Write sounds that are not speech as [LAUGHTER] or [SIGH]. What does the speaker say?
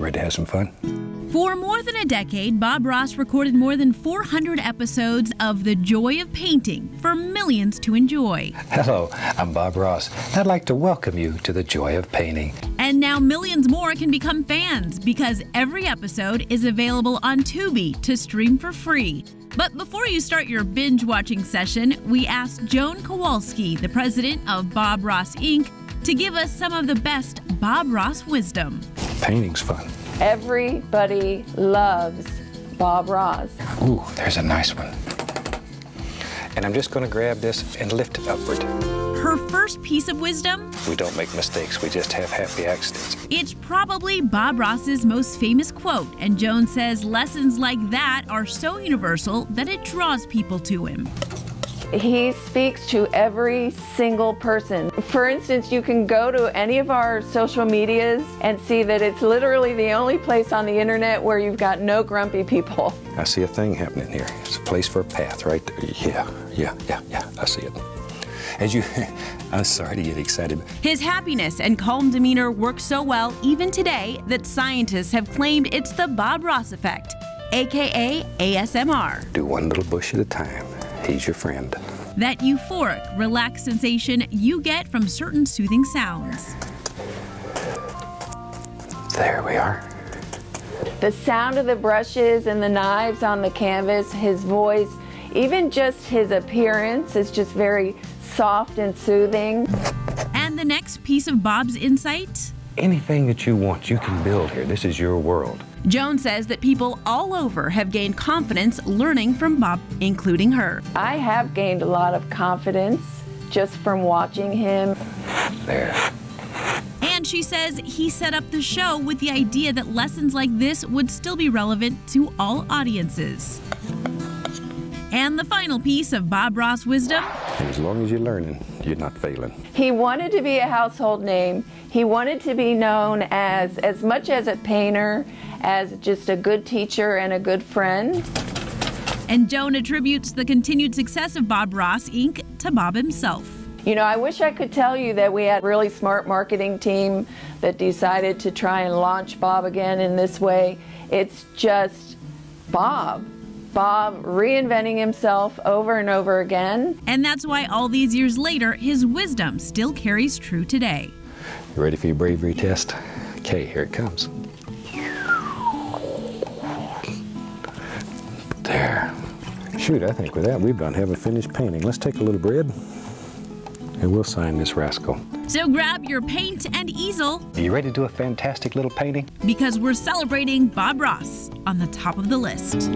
Ready to have some fun? For more than a decade, Bob Ross recorded more than 400 episodes of The Joy of Painting for millions to enjoy. Hello, I'm Bob Ross. I'd like to welcome you to the joy of painting. And now millions more can become fans because every episode is available on Tubi to stream for free. But before you start your binge watching session, we asked Joan Kowalski, the president of Bob Ross Inc., to give us some of the best Bob Ross wisdom. Painting's fun. Everybody loves Bob Ross. Ooh, there's a nice one. And I'm just going to grab this and lift it upward. Her first piece of wisdom? We don't make mistakes, we just have happy accidents. It's probably Bob Ross's most famous quote, and Joan says lessons like that are so universal that it draws people to him. He speaks to every single person. For instance, you can go to any of our social medias and see that it's literally the only place on the internet where you've got no grumpy people. I see a thing happening here. It's a place for a path right there. Yeah, yeah, yeah, yeah, I see it. As you, [LAUGHS] I'm sorry to get excited. His happiness and calm demeanor work so well even today that scientists have claimed it's the Bob Ross effect, aka ASMR. Do one little bush at a time. He's your friend. That euphoric, relaxed sensation you get from certain soothing sounds. There we are. The sound of the brushes and the knives on the canvas, his voice, even just his appearance is just very soft and soothing. And the next piece of Bob's insight? Anything that you want, you can build here. This is your world. Joan says that people all over have gained confidence learning from Bob, including her. I have gained a lot of confidence just from watching him. There. And she says he set up the show with the idea that lessons like this would still be relevant to all audiences. And the final piece of Bob Ross wisdom as long as you're learning, you're not failing. He wanted to be a household name. He wanted to be known as as much as a painter, as just a good teacher and a good friend. And Joan attributes the continued success of Bob Ross Inc. to Bob himself. You know, I wish I could tell you that we had a really smart marketing team that decided to try and launch Bob again in this way. It's just Bob. Bob reinventing himself over and over again. And that's why all these years later, his wisdom still carries true today. You ready for your bravery test? Okay, here it comes. Shoot, I think with that we've done have a finished painting. Let's take a little bread and we'll sign this rascal. So grab your paint and easel. Are you ready to do a fantastic little painting? Because we're celebrating Bob Ross on the top of the list.